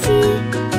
自己。